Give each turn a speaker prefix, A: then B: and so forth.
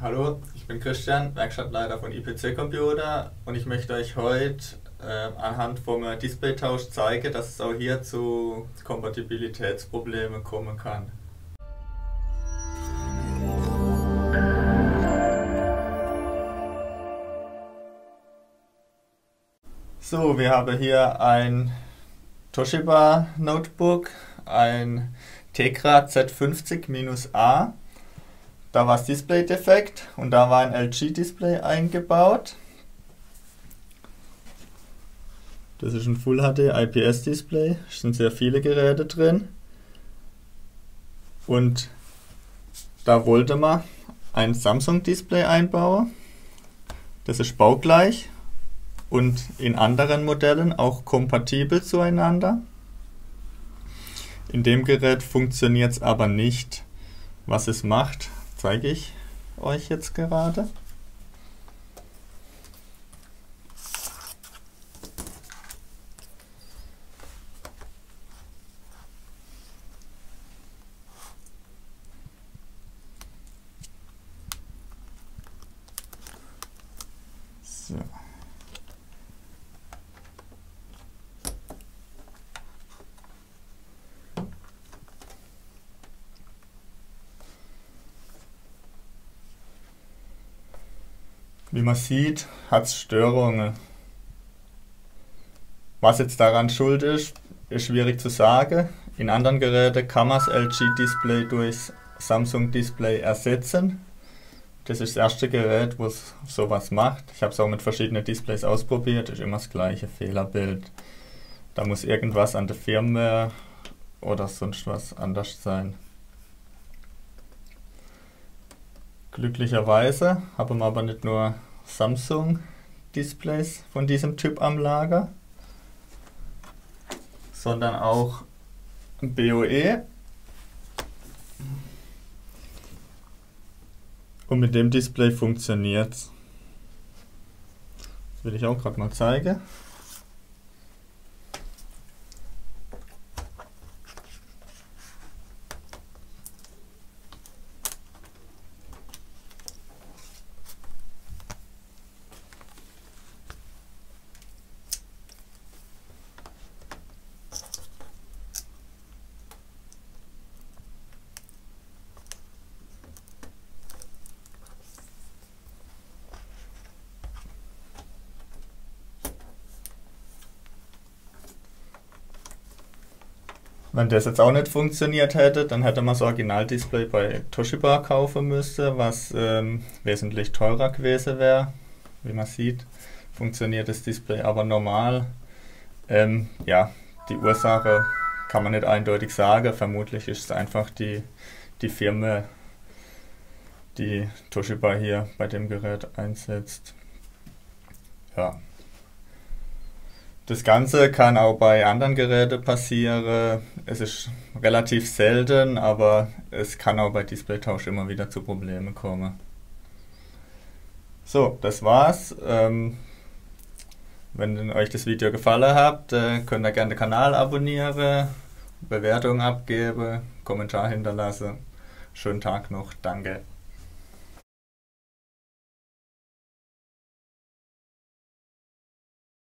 A: Hallo, ich bin Christian, Werkstattleiter von IPC Computer und ich möchte euch heute äh, anhand vom Displaytausch zeigen, dass es auch hier zu Kompatibilitätsproblemen kommen kann. So, wir haben hier ein Toshiba Notebook, ein Tegra Z50-A. Da war das Display defekt und da war ein LG-Display eingebaut. Das ist ein Full HD IPS Display, es sind sehr viele Geräte drin. Und da wollte man ein Samsung Display einbauen. Das ist baugleich und in anderen Modellen auch kompatibel zueinander. In dem Gerät funktioniert es aber nicht. Was es macht, zeige ich euch jetzt gerade. So. Wie man sieht, hat es Störungen. Was jetzt daran schuld ist, ist schwierig zu sagen. In anderen Geräten kann man das LG-Display durch Samsung-Display ersetzen. Das ist das erste Gerät, wo es sowas macht. Ich habe es auch mit verschiedenen Displays ausprobiert, ist immer das gleiche Fehlerbild. Da muss irgendwas an der Firmware oder sonst was anders sein. Glücklicherweise haben wir aber nicht nur Samsung Displays von diesem Typ am Lager, sondern auch BOE. Und mit dem Display funktioniert es. Das will ich auch gerade mal zeigen. Wenn das jetzt auch nicht funktioniert hätte, dann hätte man das Originaldisplay bei Toshiba kaufen müssen, was ähm, wesentlich teurer gewesen wäre. Wie man sieht, funktioniert das Display aber normal. Ähm, ja, die Ursache kann man nicht eindeutig sagen. Vermutlich ist es einfach die, die Firma, die Toshiba hier bei dem Gerät einsetzt. Ja. Das Ganze kann auch bei anderen Geräten passieren. Es ist relativ selten, aber es kann auch bei Displaytausch immer wieder zu Problemen kommen. So, das war's. Ähm, wenn euch das Video gefallen hat, äh, könnt ihr gerne den Kanal abonnieren, Bewertung abgeben, Kommentar hinterlassen. Schönen Tag noch, danke.